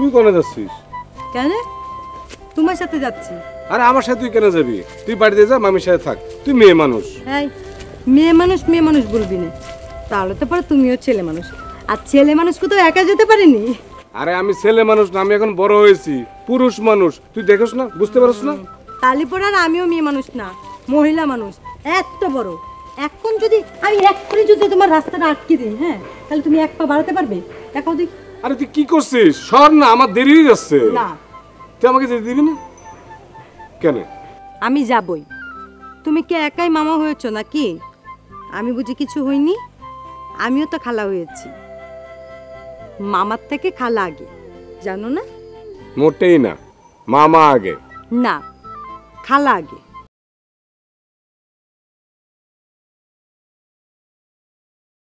তুই কোনে যাচ্ছিস? কেন? তোমার সাথে যাচ্ছি। আরে আমার সাথে তুই কেন যাবি? তুই বাড়িতে যা মামির সাথে থাক। তুই মেয়ে মানুষ। এই মেয়ে মানুষ মেয়ে মানুষ বলবি না। তাহলে তো পরে তুমিও ছেলে মানুষ। আর ছেলে মানুষকে তো একা যেতে পারিনি? আরে আমি ছেলে মানুষ না আমি এখন বড় হয়েছি। পুরুষ মানুষ। তুই দেখোস না? বুঝতে পারছ না? তালি পরে আর আমিও মেয়ে মানুষ না মহিলা মানুষ। এত বড়। এখন যদি আমি এক করে যদি তোমার রাস্তাটা আটকে দিই হ্যাঁ? তাহলে তুমি এক পা বাড়াতে পারবে? দেখাও দেখি আরে তুই কি করছিস? সর না আমার দেরি হয়ে যাচ্ছে। না। তুই আমাকে যেতে দিবি না? কেন? আমি যাবই। তুমি কি একাই মামা হয়েছো নাকি? আমি বুঝি কিছু হইনি? আমিও তো খালা হয়েছি। মামার থেকে খালা আগে জানো না? মোটেই না। মামা আগে। না খালা আগে।